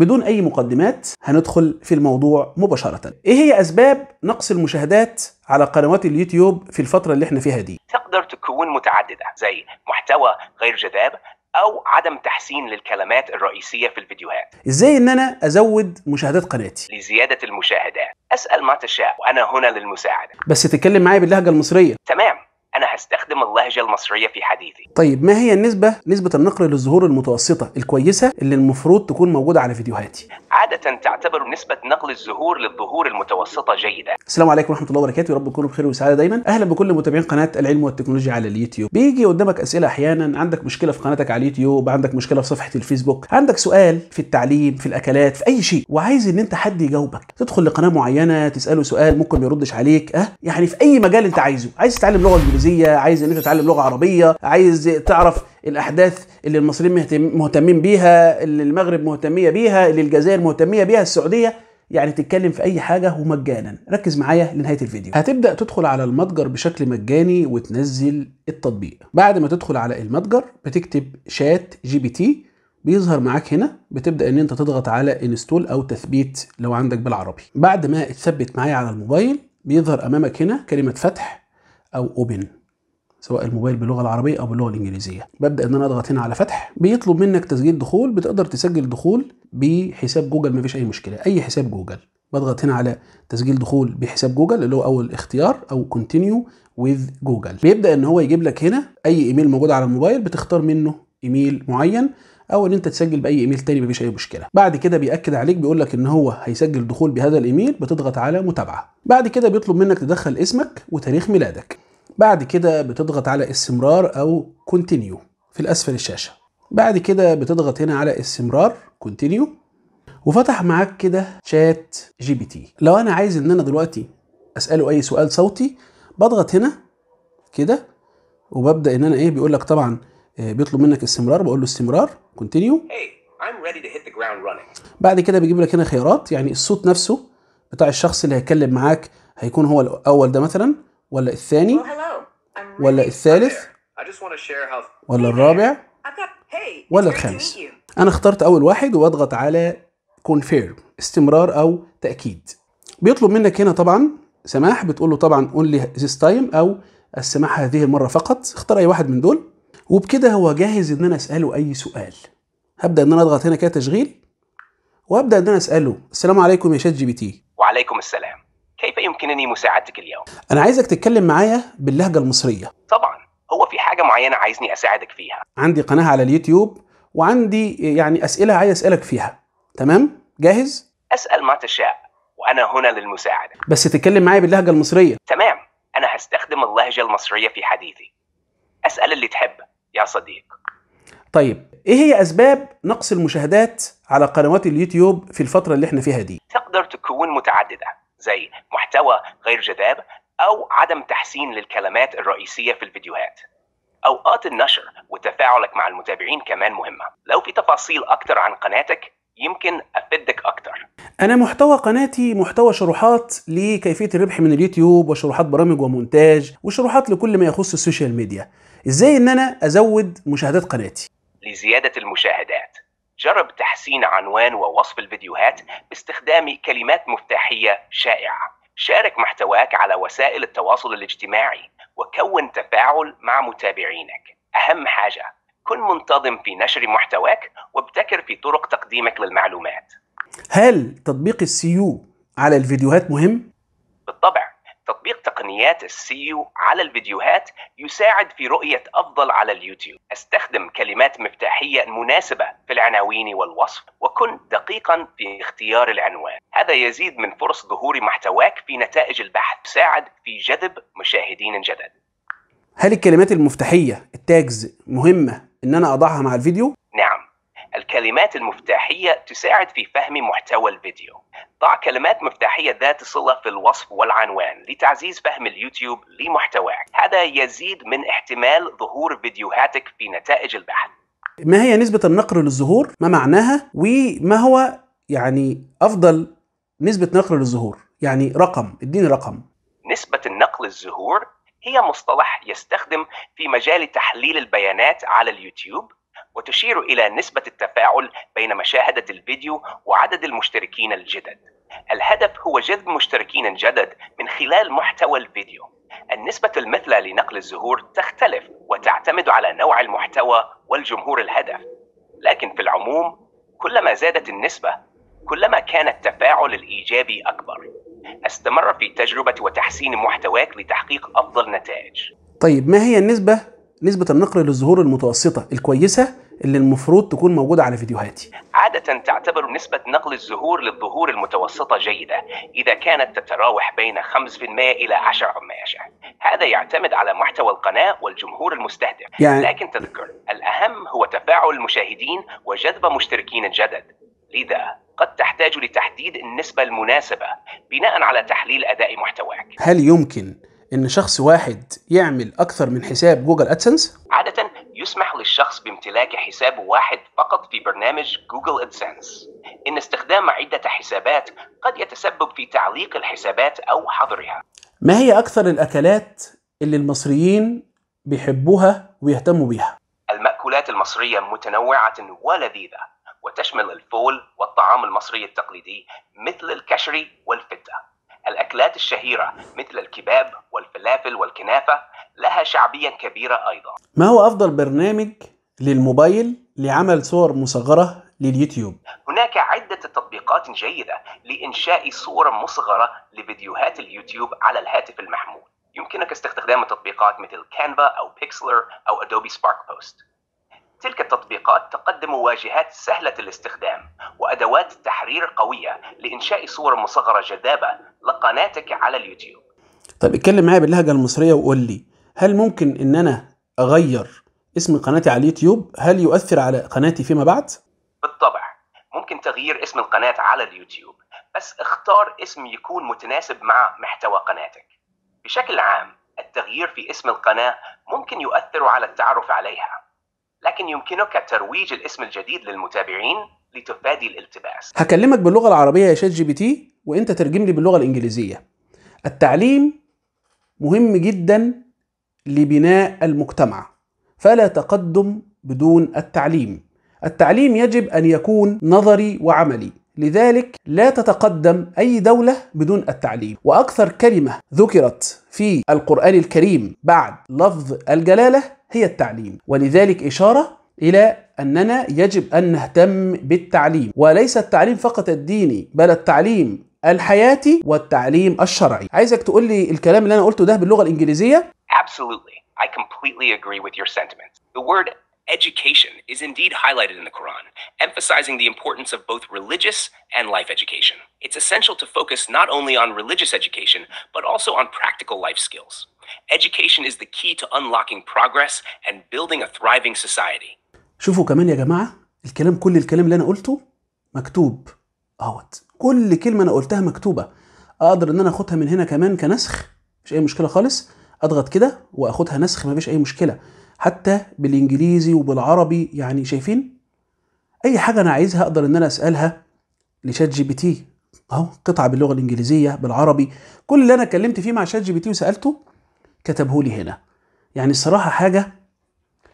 بدون أي مقدمات هندخل في الموضوع مباشرة. إيه هي أسباب نقص المشاهدات على قنوات اليوتيوب في الفترة اللي إحنا فيها دي؟ تقدر تكون متعددة زي محتوى غير جذاب أو عدم تحسين للكلمات الرئيسية في الفيديوهات. إزاي إن أنا أزود مشاهدات قناتي؟ لزيادة المشاهدات. أسأل ما تشاء وأنا هنا للمساعدة. بس تتكلم معايا باللهجة المصرية. تمام. أنا هستخدم اللهجة المصرية في حديثي. طيب ما هي النسبة نسبة النقر للظهور المتوسطة الكويسة اللي المفروض تكون موجودة على فيديوهاتي؟ عادة تعتبر نسبة نقل الزهور للظهور المتوسطة جيدة. السلام عليكم ورحمة الله وبركاته. يا رب تكونوا بخير وسعادة دايما. أهلا بكل متابعين قناة العلم والتكنولوجيا على اليوتيوب. بيجي قدامك أسئلة أحيانا. عندك مشكلة في قناتك على اليوتيوب؟ عندك مشكلة في صفحة الفيسبوك؟ عندك سؤال في التعليم في الأكلات في أي شيء وعايز إن أنت حد يجاوبك. تدخل لقناة معينة تسأله سؤال ممكن ما يردش عليك أه؟ يعني في أي مجال أنت عايزه. عايز تتعلم لغة إنجليزية؟ عايز ان انت تتعلم لغة عربية عايز تعرف الأحداث اللي المصريين مهتم- مهتمين بيها اللي المغرب مهتمية بيها اللي الجزائر مهتمية بيها السعودية. يعني تتكلم في أي حاجة ومجانا. ركز معايا لنهاية الفيديو. هتبدأ تدخل على المتجر بشكل مجاني وتنزل التطبيق. بعد ما تدخل على المتجر بتكتب ChatGPT. بيظهر معاك هنا. بتبدأ إن أنت تضغط على install أو تثبيت لو عندك بالعربي. بعد ما اتثبت معايا على الموبايل بيظهر أمامك هنا كلمة فتح. أو open سواء الموبايل باللغة العربية أو باللغة الإنجليزية. ببدأ إن أنا أضغط هنا على فتح بيطلب منك تسجيل دخول بتقدر تسجل دخول بحساب جوجل مفيش أي مشكلة. أي حساب جوجل. بضغط هنا على تسجيل دخول بحساب جوجل اللي هو أول اختيار أو continue with Google. بيبدأ إن هو يجيب لك هنا أي إيميل موجود على الموبايل بتختار منه إيميل معين أو إن أنت تسجل بأي إيميل تاني مفيش أي مشكلة. بعد كده بيأكد عليك بيقول لك إن هو هيسجل دخول بهذا الإيميل بتضغط على متابعة. بعد كده بيطلب منك تدخل اسمك وتاريخ ميلادك. بعد كده بتضغط على استمرار أو continue في الأسفل الشاشة. بعد كده بتضغط هنا على استمرار continue وفتح معاك كده ChatGPT لو أنا عايز إن أنا دلوقتي أسأله أي سؤال صوتي بضغط هنا كده وببدأ إن أنا إيه بيقول لك طبعا آه، بيطلب منك استمرار بقول له استمرار continue بعد كده بيجيب لك هنا خيارات يعني الصوت نفسه بتاع الشخص اللي هيتكلم معاك هيكون هو الأول ده مثلا ولا الثاني؟ ولا. الثالث؟ ولا الرابع. ولا الخامس. أنا اخترت أول واحد وأضغط على confirm استمرار أو تأكيد. بيطلب منك هنا طبعا سماح بتقول له طبعا only this time أو السماح هذه المرة فقط. اختار أي واحد من دول. وبكده هو جاهز إن أنا أسأله أي سؤال. هبدأ إن أنا أضغط هنا كده تشغيل. وأبدأ إن أنا أسأله السلام عليكم يا ChatGPT. وعليكم السلام. كيف يمكنني مساعدتك اليوم؟ أنا عايزك تتكلم معايا باللهجة المصرية. طبعا هو في حاجة معينة عايزني أساعدك فيها. عندي قناة على اليوتيوب وعندي يعني أسئلة عايز أسألك فيها. تمام؟ جاهز؟ أسأل ما تشاء وأنا هنا للمساعدة. بس تتكلم معايا باللهجة المصرية. تمام أنا هستخدم اللهجة المصرية في حديثي. أسأل اللي تحب يا صديق. طيب إيه هي أسباب نقص المشاهدات على قنوات اليوتيوب في الفترة اللي إحنا فيها دي؟ تقدر تكون متعددة. زي محتوى غير جذاب أو عدم تحسين للكلمات الرئيسية في الفيديوهات أوقات النشر وتفاعلك مع المتابعين كمان مهمة. لو في تفاصيل أكتر عن قناتك يمكن أفيدك أكتر. أنا محتوى قناتي محتوى شروحات لكيفية الربح من اليوتيوب وشروحات برامج ومونتاج وشروحات لكل ما يخص ال social media. إزاي إن أنا أزود مشاهدات قناتي؟ لزيادة المشاهدات. جرب تحسين عنوان ووصف الفيديوهات باستخدام كلمات مفتاحية شائعة. شارك محتواك على وسائل التواصل الاجتماعي وكون تفاعل مع متابعينك. أهم حاجة كن منتظم في نشر محتواك وابتكر في طرق تقديمك للمعلومات. هل تطبيق ال SEO على الفيديوهات مهم؟ بالطبع تطبيق تقنيات ال SEO على الفيديوهات يساعد في رؤية أفضل على اليوتيوب. أستخدم كلمات مفتاحية مناسبة في العناوين والوصف وكن دقيقا في اختيار العنوان. هذا يزيد من فرص ظهور محتواك في نتائج البحث يساعد في جذب مشاهدين جدد. هل الكلمات المفتاحية التاجز مهمة إن أنا أضعها مع الفيديو؟ نعم الكلمات المفتاحية تساعد في فهم محتوى الفيديو. ضع كلمات مفتاحية ذات صلة في الوصف والعنوان لتعزيز فهم اليوتيوب لمحتواك. هذا يزيد من احتمال ظهور فيديوهاتك في نتائج البحث. ما هي نسبة النقر للظهور؟ ما معناها؟ وما هو يعني أفضل نسبة نقر للظهور؟ يعني رقم اديني رقم. نسبة النقل الزهور هي مصطلح يستخدم في مجال تحليل البيانات على اليوتيوب وتشير إلى نسبة التفاعل بين مشاهدة الفيديو وعدد المشتركين الجدد. الهدف هو جذب مشتركين جدد من خلال محتوى الفيديو. النسبة المثلى لنقل الزهور تختلف وتعتمد على نوع المحتوى والجمهور الهدف. لكن في العموم كلما زادت النسبة كلما كان التفاعل الإيجابي أكبر. استمر في تجربة وتحسين محتواك لتحقيق أفضل نتائج. طيب ما هي النسبة نسبة النقل للظهور المتوسطة الكويسة اللي المفروض تكون موجودة على فيديوهاتي عادة تعتبر نسبة نقل الزهور للظهور المتوسطة جيدة إذا كانت تتراوح بين 5% إلى 10%. هذا يعتمد على محتوى القناة والجمهور المستهدف. يعني- لكن تذكر الأهم هو تفاعل المشاهدين وجذب مشتركين جدد. لذا قد تحتاج لتحديد النسبة المناسبة بناء على تحليل أداء محتواك. هل يمكن إن شخص واحد يعمل أكثر من حساب جوجل ادسنس عادة يسمح للشخص بامتلاك حساب واحد فقط في برنامج جوجل ادسنس. إن استخدام عدة حسابات قد يتسبب في تعليق الحسابات أو حظرها. ما هي أكثر الأكلات اللي المصريين بيحبوها ويهتموا بيها المأكولات المصرية متنوعة ولذيذة وتشمل الفول والطعام المصري التقليدي مثل الكشري والفتة. الأكلات الشهيرة مثل الكباب والفلافل والكنافة لها شعبية كبيرة أيضا. ما هو أفضل برنامج للموبايل لعمل صور مصغرة لليوتيوب هناك عدة تطبيقات جيدة لإنشاء صور مصغرة لفيديوهات اليوتيوب على الهاتف المحمول. يمكنك استخدام تطبيقات مثل كانفا أو بيكسلر أو أدوبي سبارك بوست. تلك التطبيقات تقدم واجهات سهلة الاستخدام وأدوات تحرير قوية لإنشاء صور مصغرة جذابة لقناتك على اليوتيوب. طيب اتكلم معايا باللهجة المصرية وقول لي هل ممكن إن أنا أغير اسم قناتي على اليوتيوب؟ هل يؤثر على قناتي فيما بعد؟ بالطبع ممكن تغيير اسم القناة على اليوتيوب بس اختار اسم يكون متناسب مع محتوى قناتك. بشكل عام التغيير في اسم القناة ممكن يؤثر على التعرف عليها. لكن يمكنك ترويج الاسم الجديد للمتابعين لتفادي الالتباس. هكلمك باللغة العربية يا شات جي بي تي وانت ترجم لي باللغة الإنجليزية. التعليم مهم جدا لبناء المجتمع فلا تقدم بدون التعليم. التعليم يجب أن يكون نظري وعملي. لذلك لا تتقدم أي دولة بدون التعليم. وأكثر كلمة ذكرت في القرآن الكريم بعد لفظ الجلالة هي التعليم. ولذلك إشارة إلى أننا يجب أن نهتم بالتعليم. وليس التعليم فقط الديني بل التعليم الحياتي والتعليم الشرعي. عايزك تقول لي الكلام اللي أنا قلته ده باللغة الإنجليزية؟ Absolutely. I completely agree with your sentiment. The word education is indeed highlighted in the Quran, emphasizing the importance of both religious and life education. It's essential to focus not only on religious education, but also on practical life skills. Education is the key to unlocking progress and building a thriving society. شوفوا كمان يا جماعة الكلام كل الكلام اللي أنا قلته مكتوب اهوت كل كلمه أنا قلتها مكتوبه أقدر ان أنا اخدها من هنا كمان كنسخ مش اي مشكله خالص اضغط كده واخدها نسخ مفيش اي مشكله حتى بالانجليزي وبالعربي يعني شايفين أي حاجة أنا عايزها أقدر إن أنا أسألها لشات جي بي تي. أهو قطعة باللغة الإنجليزية بالعربي. كل اللي أنا اتكلمت فيه مع شات جي بي تي وسألته كتبه لي هنا. يعني الصراحة حاجة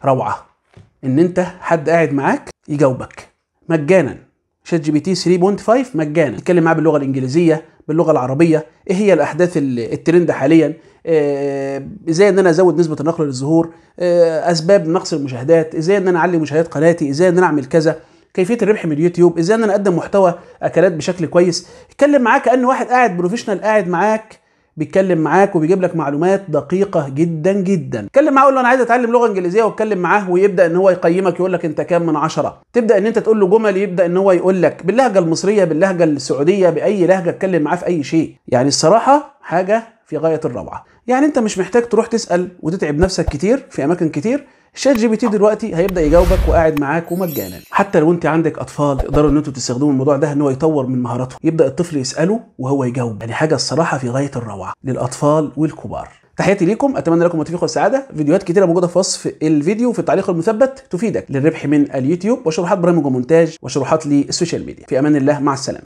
روعة. إن أنت حد قاعد معاك يجاوبك. مجانا. شات جي بي تي 3.5 مجانا. اتكلم معاه باللغة الإنجليزية باللغة العربية. إيه هي الأحداث ال- الترند حاليا؟ آه، إزاي إن أنا أزود نسبة النقل للظهور؟ آه، أسباب نقص المشاهدات. إزاي إن أنا أعلي مشاهدات قناتي؟ إزاي إن أنا أعمل كذا؟ كيفية الربح من اليوتيوب إزاي إن أنا أقدم محتوى أكلات بشكل كويس. اتكلم معاك كأن واحد قاعد professional قاعد معاك بيتكلم معاك وبيجيب لك معلومات دقيقة جدا جدا. اتكلم معاه قول له أنا عايز أتعلم لغة إنجليزية واتكلم معاه ويبدأ إن هو يقيمك يقول لك أنت كام من عشرة. تبدأ إن أنت تقول له جمل يبدأ إن هو يقول لك باللهجة المصرية باللهجة السعودية بأي لهجة اتكلم معاه في أي شيء. يعني الصراحة حاجة في غاية الروعة. يعني أنت مش محتاج تروح تسأل وتتعب نفسك كتير في أماكن كتير. شات جي بي تي دلوقتي هيبدأ يجاوبك وقاعد معاك ومجانا. حتى لو انت عندك أطفال تقدروا ان أنتوا تستخدموا الموضوع ده ان هو يطور من مهاراتهم يبدأ الطفل يسأله وهو يجاوب. يعني حاجة الصراحة في غاية الروعة للأطفال والكبار. تحياتي ليكم. أتمنى لكم التوفيق والسعادة. فيديوهات كتيرة موجودة في وصف الفيديو في التعليق المثبت تفيدك للربح من اليوتيوب وشروحات برامج ومونتاج وشروحات للسوشيال ميديا. في أمان الله. مع السلامة.